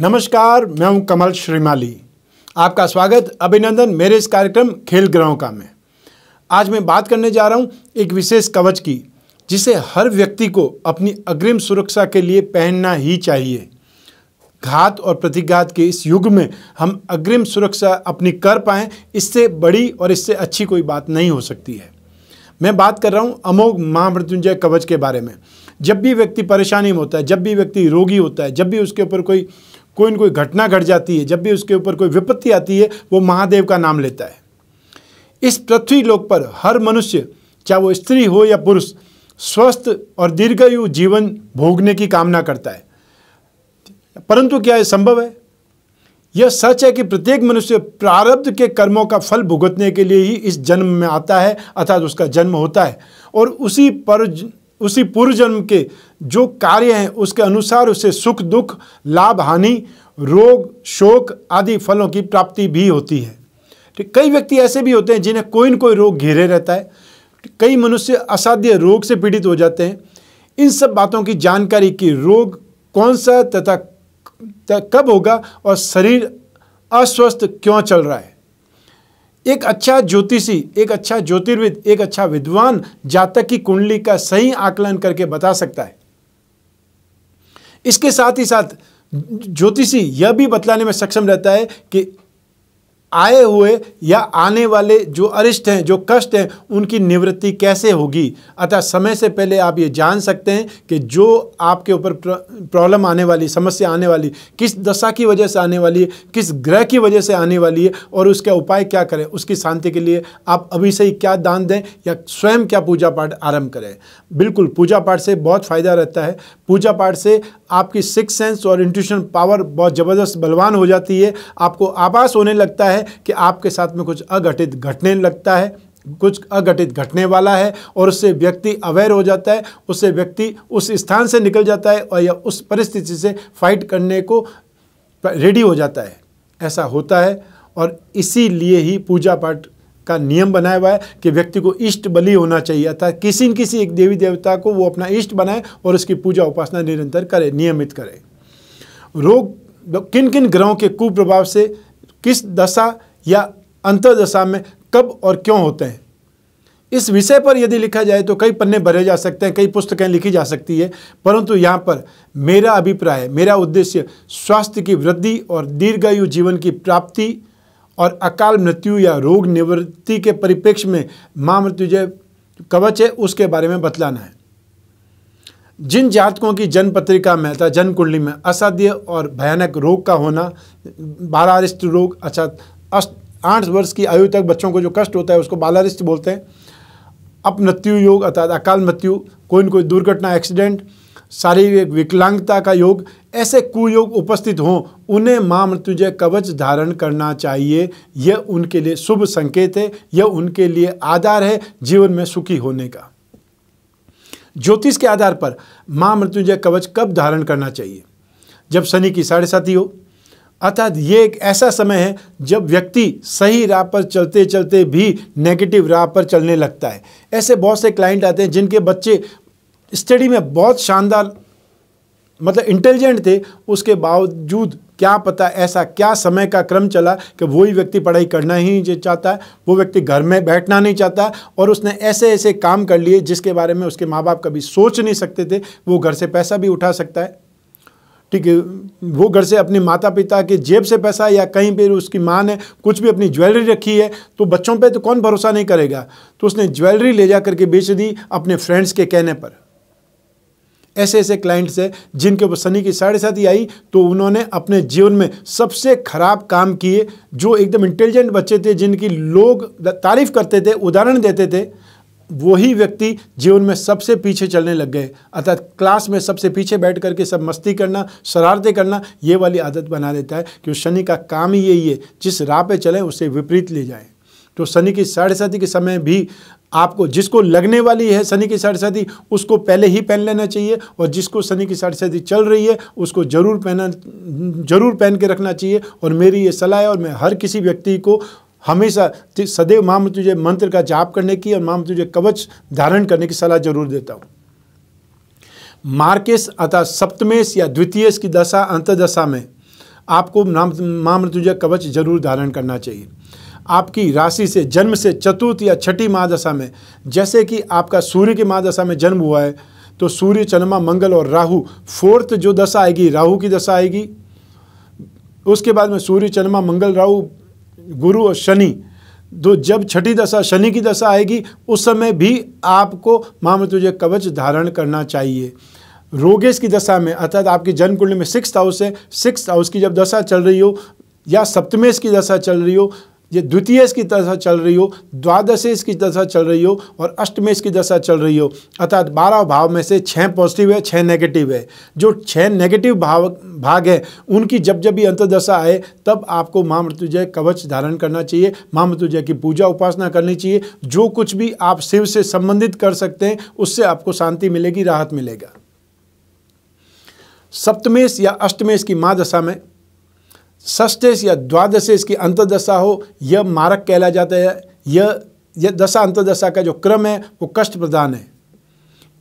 नमस्कार, मैं हूँ कमल श्रीमाली। आपका स्वागत, अभिनंदन मेरे इस कार्यक्रम खेल ग्रहों का में। आज मैं बात करने जा रहा हूँ एक विशेष कवच की, जिसे हर व्यक्ति को अपनी अग्रिम सुरक्षा के लिए पहनना ही चाहिए। घात और प्रतिघात के इस युग में हम अग्रिम सुरक्षा अपनी कर पाएँ, इससे बड़ी और इससे अच्छी कोई बात नहीं हो सकती है। मैं बात कर रहा हूँ अमोघ महामृत्युंजय कवच के बारे में। जब भी व्यक्ति परेशानी में होता है, जब भी व्यक्ति रोगी होता है, जब भी उसके ऊपर कोई कोई न कोई घटना घट जाती है, जब भी उसके ऊपर कोई विपत्ति आती है, वो महादेव का नाम लेता है। इस पृथ्वी लोक पर हर मनुष्य, चाहे वो स्त्री हो या पुरुष, स्वस्थ और दीर्घायु जीवन भोगने की कामना करता है। परंतु क्या यह संभव है? यह सच है कि प्रत्येक मनुष्य प्रारब्ध के कर्मों का फल भुगतने के लिए ही इस जन्म में आता है, अर्थात उसका जन्म होता है, और उसी पर उसी पूर्व जन्म के जो कार्य हैं, उसके अनुसार उसे सुख, दुख, लाभ, हानि, रोग, शोक आदि फलों की प्राप्ति भी होती है। ठीक कई व्यक्ति ऐसे भी होते हैं जिन्हें कोई न कोई रोग घेरे रहता है। कई मनुष्य असाध्य रोग से पीड़ित हो जाते हैं। इन सब बातों की जानकारी कि रोग कौन सा तथा कब होगा और शरीर अस्वस्थ क्यों चल रहा है। एक अच्छा ज्योतिषी, एक अच्छा ज्योतिर्विद, एक अच्छा विद्वान जातक की कुंडली का सही आकलन करके बता सकता है। इसके साथ ही साथ ज्योतिषी यह भी बतलाने में सक्षम रहता है कि आए हुए या आने वाले जो अरिष्ट हैं, जो कष्ट हैं, उनकी निवृत्ति कैसे होगी? अतः समय से पहले आप ये जान सकते हैं कि जो आपके ऊपर प्रॉब्लम आने वाली, समस्या आने वाली, किस दशा की वजह से आने वाली है, किस ग्रह की वजह से आने वाली है, और उसका उपाय क्या करें? उसकी शांति के लिए आप अभी से ही क्या दान दें या स्वयं क्या पूजा पाठ आरंभ करें? बिल्कुल पूजा पाठ से बहुत फ़ायदा रहता है। पूजा पाठ से आपकी सिक्स सेंस और इंट्यूशन पावर बहुत ज़बरदस्त बलवान हो जाती है। आपको आभास होने लगता है कि आपके साथ में कुछ अघटित घटने लगता है, कुछ अघटित घटने वाला है और उससे व्यक्ति अवेयर हो जाता है, उससे व्यक्ति उस स्थान से निकल जाता है और या उस परिस्थिति से फाइट करने को रेडी हो जाता है। ऐसा होता है और इसीलिए ही पूजा पाठ का नियम बनाया हुआ है कि व्यक्ति को इष्ट बलि होना चाहिए, अर्थात किसी न किसी एक देवी देवता को वो अपना इष्ट बनाए और उसकी पूजा उपासना निरंतर करे, नियमित करे। रोग किन किन ग्रहों के कुप्रभाव से किस दशा या अंतर्दशा में कब और क्यों होते हैं? इस विषय पर यदि लिखा जाए तो कई पन्ने भरे जा सकते हैं, कई पुस्तकें लिखी जा सकती है, परंतु यहाँ पर मेरा अभिप्राय, मेरा उद्देश्य स्वास्थ्य की वृद्धि और दीर्घायु जीवन की प्राप्ति और अकाल मृत्यु या रोग निवृत्ति के परिप्रेक्ष्य में माँ मृत्युजय कवच है, उसके बारे में बतलाना है। जिन जातकों की जन्म पत्रिका में अर्थात जन्म कुंडली में असाध्य और भयानक रोग का होना, बालारिष्ट रोग अच्छा आठ वर्ष की आयु तक बच्चों को जो कष्ट होता है उसको बालारिष्ट बोलते हैं। अपमृत्यु योग अर्थात अकाल मृत्यु, कोई न कोई दुर्घटना, एक्सीडेंट, शारीरिक विकलांगता का योग, ऐसे कुयोग उपस्थित हों, उन्हें माँ मृत्युजय कवच धारण करना चाहिए। यह उनके लिए शुभ संकेत है, यह उनके लिए आधार है जीवन में सुखी होने का। ज्योतिष के आधार पर माँ मृत्युंजय कवच कब धारण करना चाहिए? जब शनि की साढ़े साथी हो। अर्थात ये एक ऐसा समय है जब व्यक्ति सही राह पर चलते चलते भी नेगेटिव राह पर चलने लगता है। ऐसे बहुत से क्लाइंट आते हैं जिनके बच्चे स्टडी में बहुत शानदार मतलब इंटेलिजेंट थे, उसके बावजूद क्या पता ऐसा क्या समय का क्रम चला कि वही व्यक्ति पढ़ाई करना ही चाहता है, वो व्यक्ति घर में बैठना नहीं चाहता और उसने ऐसे ऐसे काम कर लिए जिसके बारे में उसके माँ बाप कभी सोच नहीं सकते थे, वो घर से पैसा भी उठा सकता है। ठीक है, वो घर से अपने माता पिता के जेब से पैसा या कहीं पर उसकी माँ ने कुछ भी अपनी ज्वेलरी रखी है तो बच्चों पे तो कौन भरोसा नहीं करेगा। तो उसने ज्वेलरी ले जा करके बेच दी अपने फ्रेंड्स के कहने पर। ऐसे ऐसे क्लाइंट्स हैं जिनके ऊपर शनि की साढ़े साथी आई तो उन्होंने अपने जीवन में सबसे खराब काम किए, जो एकदम इंटेलिजेंट बच्चे थे, जिनकी लोग तारीफ़ करते थे, उदाहरण देते थे, वही व्यक्ति जीवन में सबसे पीछे चलने लग गए। अर्थात क्लास में सबसे पीछे बैठ करके सब मस्ती करना, शरारतें करना, ये वाली आदत बना देता है कि शनि का काम ही यही है, जिस राह पे चलें, उसे विपरीत ले जाए। तो शनि की साढ़े साथी के समय भी आपको जिसको लगने वाली है शनि की साढ़े साथी उसको पहले ही पहन लेना चाहिए और जिसको शनि की साढ़े साथी चल रही है, उसको ज़रूर पहना, ज़रूर पहन के रखना चाहिए। और मेरी ये सलाह है और मैं हर किसी व्यक्ति को हमेशा सदैव माम तुझे मंत्र का जाप करने की और माम तुझे कवच धारण करने की सलाह ज़रूर देता हूँ। मार्केश अर्थात सप्तमेश या द्वितीय की दशा अंतदशा में आपको माँ मृत्युजय कवच ज़रूर धारण करना चाहिए। आपकी राशि से जन्म से चतुर्थ या छठी महादशा में, जैसे कि आपका सूर्य की महादशा में जन्म हुआ है तो सूर्य, चंद्रमा, मंगल और राहु, फोर्थ जो दशा आएगी, राहु की दशा आएगी। उसके बाद में सूर्य, चंद्रमा, मंगल, राहु, गुरु और शनि। तो जब छठी दशा शनि की दशा आएगी, उस समय भी आपको महामृत्युजय कवच धारण करना चाहिए। रोगेश की दशा में, अर्थात आपकी जन्म कुंडली में सिक्स हाउस है सिक्स हाउस की जब दशा चल रही हो या सप्तमेश की दशा चल रही हो ये द्वितीय की दशा चल रही हो, द्वादशेश की दशा चल रही हो और अष्टमेश की दशा चल रही हो। अर्थात बारह भाव में से छः पॉजिटिव है छः नेगेटिव है। जो छः नेगेटिव भाव, भाग है, उनकी जब जब भी अंतर्दशा आए, तब आपको माँ मृत्युजय कवच धारण करना चाहिए, माँ मृत्युजय की पूजा उपासना करनी चाहिए। जो कुछ भी आप शिव से संबंधित कर सकते हैं, उससे आपको शांति मिलेगी, राहत मिलेगा। सप्तमेश या अष्टमेश की माँ दशा में षष्टेश या द्वादशेश की अंतर्दशा हो, यह मारक कहला जाता है। यह यह दशा अंतर्दशा का जो क्रम है, वो कष्ट प्रदान है।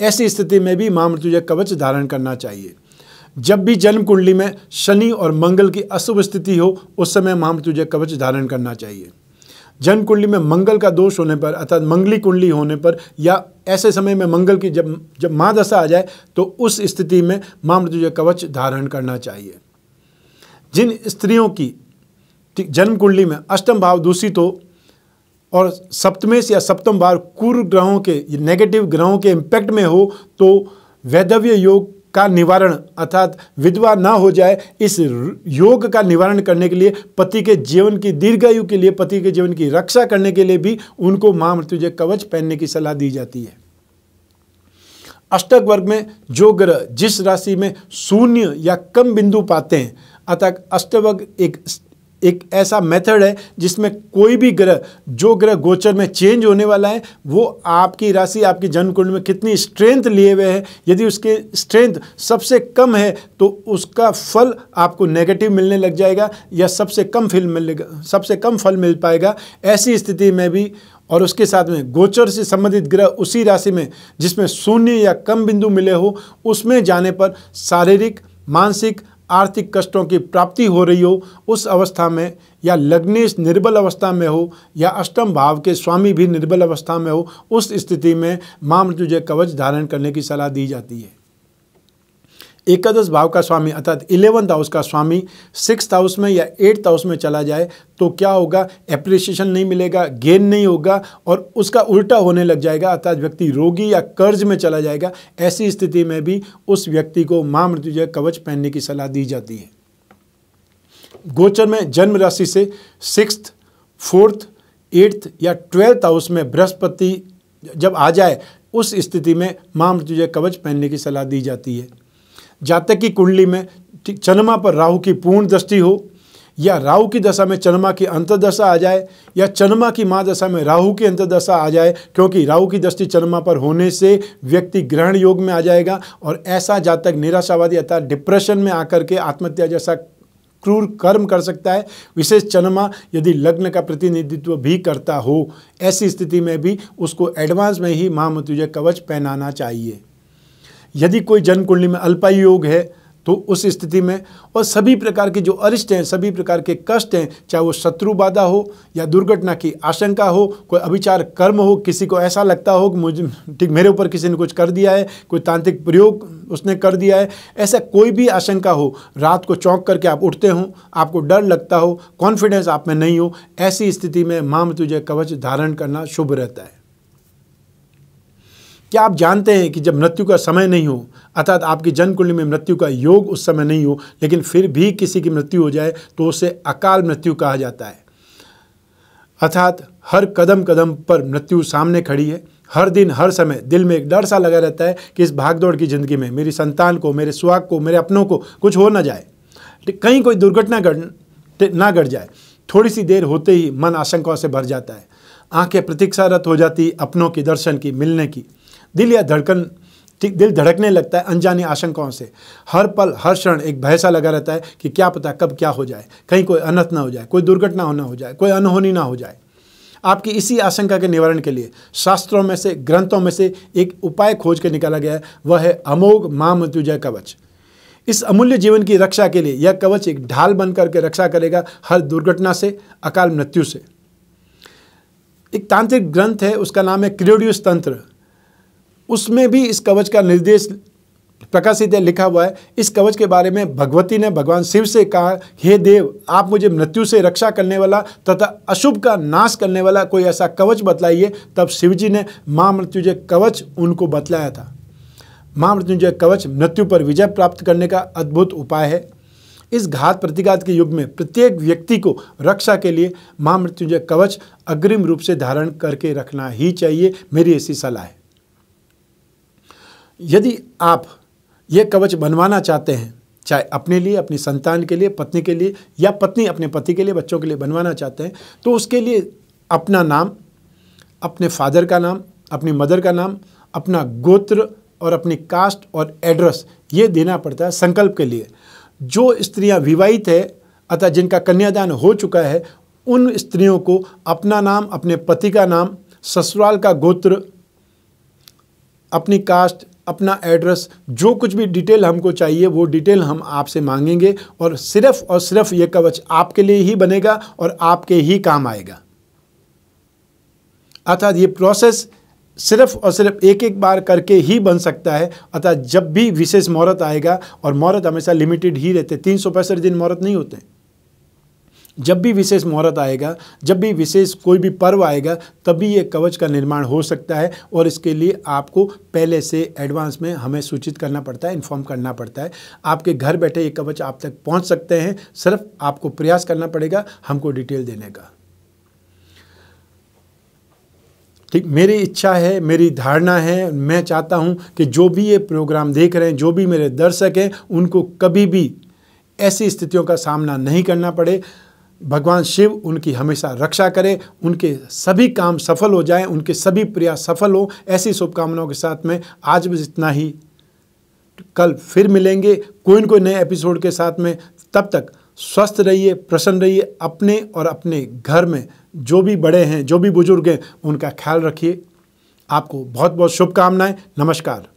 ऐसी स्थिति में भी माँ मृत्युजय कवच धारण करना चाहिए। जब भी जन्म कुंडली में शनि और मंगल की अशुभ स्थिति हो, उस समय महामृत्युजय कवच धारण करना चाहिए। जन्म कुंडली में मंगल का दोष होने पर, अर्थात मंगली कुंडली होने पर, या ऐसे समय में मंगल की जब जब माँ दशा आ जाए तो उस स्थिति में माँ मृत्युजय कवच धारण करना चाहिए। जिन स्त्रियों की जन्म कुंडली में अष्टम भाव दूषित हो और सप्तमेश या सप्तम भाव कुर ग्रहों के नेगेटिव ग्रहों के इम्पैक्ट में हो तो वैधव्य योग का निवारण अर्थात विधवा ना हो जाए, इस योग का निवारण करने के लिए, पति के जीवन की दीर्घायु के लिए, पति के जीवन की रक्षा करने के लिए भी उनको माँ मृत्युजय कवच पहनने की सलाह दी जाती है। अष्टक वर्ग में जो ग्रह जिस राशि में शून्य या कम बिंदु पाते हैं अतः अष्टवर्ग एक एक ऐसा मेथड है जिसमें कोई भी ग्रह, जो ग्रह गोचर में चेंज होने वाला है, वो आपकी राशि, आपकी जन्म कुंड में कितनी स्ट्रेंथ लिए हुए है। यदि उसके स्ट्रेंथ सबसे कम है तो उसका फल आपको नेगेटिव मिलने लग जाएगा या सबसे कम फल मिलेगा सबसे कम फल मिल पाएगा। ऐसी स्थिति में भी और उसके साथ में गोचर से संबंधित ग्रह उसी राशि में, जिसमें शून्य या कम बिंदु मिले हो, उसमें जाने पर शारीरिक, मानसिक आर्थिक कष्टों की प्राप्ति हो रही हो, उस अवस्था में, या लग्नेश निर्बल अवस्था में हो, या अष्टम भाव के स्वामी भी निर्बल अवस्था में हो, उस स्थिति में माँ मृत्युजय कवच धारण करने की सलाह दी जाती है। एकादश भाव का स्वामी अर्थात इलेवंथ हाउस का स्वामी सिक्स हाउस में या एट्थ हाउस में चला जाए तो क्या होगा? एप्रिसिएशन नहीं मिलेगा गेन नहीं होगा और उसका उल्टा होने लग जाएगा। अर्थात व्यक्ति रोगी या कर्ज में चला जाएगा। ऐसी स्थिति में भी उस व्यक्ति को माँ मृत्युजय कवच पहनने की सलाह दी जाती है। गोचर में जन्म राशि से सिक्स फोर्थ, एट्थ या ट्वेल्थ हाउस में बृहस्पति जब आ जाए, उस स्थिति में माँ मृत्युजय कवच पहनने की सलाह दी जाती है। जातक की कुंडली में चंद्रमा पर राहु की पूर्ण दृष्टि हो, या राहु की दशा में चंद्रमा की अंतर्दशा आ जाए, या चंद्रमा की माँ दशा में राहु की अंतर्दशा आ जाए, क्योंकि राहु की दृष्टि चंद्रमा पर होने से व्यक्ति ग्रहण योग में आ जाएगा, और ऐसा जातक निराशावादी अर्थात डिप्रेशन में आकर के आत्महत्या जैसा क्रूर कर्म कर सकता है। विशेष चंद्रमा यदि लग्न का प्रतिनिधित्व भी करता हो, ऐसी स्थिति में भी उसको एडवांस में ही महामृत्युजय कवच पहनाना चाहिए। यदि कोई जन्म कुंडली में अल्पायु योग है तो उस स्थिति में, और सभी प्रकार के जो अरिष्ट हैं, सभी प्रकार के कष्ट हैं, चाहे वो शत्रु बाधा हो, या दुर्घटना की आशंका हो, कोई अभिचार कर्म हो, किसी को ऐसा लगता हो कि मुझे, ठीक मेरे ऊपर किसी ने कुछ कर दिया है, कोई तांत्रिक प्रयोग उसने कर दिया है, ऐसा कोई भी आशंका हो, रात को चौंक करके आप उठते हो, आपको डर लगता हो कॉन्फिडेंस आप में नहीं हो, ऐसी स्थिति में माम तुझे कवच धारण करना शुभ रहता है। क्या आप जानते हैं कि जब मृत्यु का समय नहीं हो, अर्थात आपकी जन्म कुंडली में मृत्यु का योग उस समय नहीं हो, लेकिन फिर भी किसी की मृत्यु हो जाए तो उसे अकाल मृत्यु कहा जाता है। अर्थात हर कदम कदम पर मृत्यु सामने खड़ी है। हर दिन, हर समय दिल में एक डर सा लगा रहता है कि इस भागदौड़ की ज़िंदगी में मेरी संतान को, मेरे सुहाग को, मेरे अपनों को कुछ हो ना जाए। कहीं कोई दुर्घटना घट, ना घट जाए। थोड़ी सी देर होते ही मन आशंकाओं से भर जाता है। आँखें प्रतीक्षारत हो जाती अपनों की दर्शन की, मिलने की। दिल या धड़कन, ठीक, दिल धड़कने लगता है, अनजानी आशंकाओं से। हर पल, हर क्षण एक भय सा लगा रहता है कि क्या पता कब क्या हो जाए। कहीं कोई अनर्थ ना हो जाए, कोई दुर्घटना होना हो जाए, कोई अनहोनी ना हो जाए। आपकी इसी आशंका के निवारण के लिए शास्त्रों में से, ग्रंथों में से एक उपाय खोज के निकाला गया है, वह है अमोघ माँ मृत्युजय कवच। इस अमूल्य जीवन की रक्षा के लिए यह कवच एक ढाल बन करके रक्षा करेगा हर दुर्घटना से, अकाल मृत्यु से। एक तांत्रिक ग्रंथ है, उसका नाम है क्रियोडियस तंत्र। उसमें भी इस कवच का निर्देश प्रकाशित है, लिखा हुआ है। इस कवच के बारे में भगवती ने भगवान शिव से कहा, हे देव, आप मुझे मृत्यु से रक्षा करने वाला तथा अशुभ का नाश करने वाला कोई ऐसा कवच बतलाइए। तब शिव जी ने माँ मृत्युजय कवच उनको बतलाया था। माँ मृत्युंजय कवच मृत्यु पर विजय प्राप्त करने का अद्भुत उपाय है। इस घात प्रतिघात के युग में प्रत्येक व्यक्ति को रक्षा के लिए माँ मृत्युंजय कवच अग्रिम रूप से धारण करके रखना ही चाहिए, मेरी ऐसी सलाह है। यदि आप ये कवच बनवाना चाहते हैं, चाहे अपने लिए, अपनी संतान के लिए, पत्नी के लिए, या पत्नी अपने पति के लिए, बच्चों के लिए बनवाना चाहते हैं तो उसके लिए अपना नाम, अपने फादर का नाम, अपनी मदर का नाम, अपना गोत्र और अपनी कास्ट और एड्रेस ये देना पड़ता है संकल्प के लिए। जो स्त्रियाँ विवाहित है, अतः जिनका कन्यादान हो चुका है, उन स्त्रियों को अपना नाम, अपने पति का नाम, ससुराल का गोत्र, अपनी कास्ट अपना एड्रेस जो कुछ भी डिटेल हमको चाहिए, वो डिटेल हम आपसे मांगेंगे और सिर्फ़ और सिर्फ़ ये कवच आपके लिए ही बनेगा और आपके ही काम आएगा। अर्थात ये प्रोसेस सिर्फ़ और सिर्फ़ एक एक बार करके ही बन सकता है। अतः जब भी विशेष मुहूर्त आएगा और मुहूर्त हमेशा लिमिटेड ही रहते, तीन सौ पैंसठ दिन मुहूर्त नहीं होते। जब भी विशेष मुहूर्त आएगा, जब भी विशेष कोई भी पर्व आएगा तभी ये कवच का निर्माण हो सकता है और इसके लिए आपको पहले से एडवांस में हमें सूचित करना पड़ता है इन्फॉर्म करना पड़ता है। आपके घर बैठे ये कवच आप तक पहुँच सकते हैं, सिर्फ़ आपको प्रयास करना पड़ेगा हमको डिटेल देने का। ठीक, मेरी इच्छा है, मेरी धारणा है, मैं चाहता हूँ कि जो भी ये प्रोग्राम देख रहे हैं, जो भी मेरे दर्शक हैं, उनको कभी भी ऐसी स्थितियों का सामना नहीं करना पड़े। भगवान शिव उनकी हमेशा रक्षा करें, उनके सभी काम सफल हो जाएँ, उनके सभी प्रयास सफल हो, ऐसी शुभकामनाओं के साथ में आज बस इतना ही। कल फिर मिलेंगे कोई न कोई नए एपिसोड के साथ में। तब तक स्वस्थ रहिए, प्रसन्न रहिए, अपने और अपने घर में जो भी बड़े हैं, जो भी बुज़ुर्ग हैं, उनका ख्याल रखिए। आपको बहुत बहुत शुभकामनाएँ, नमस्कार।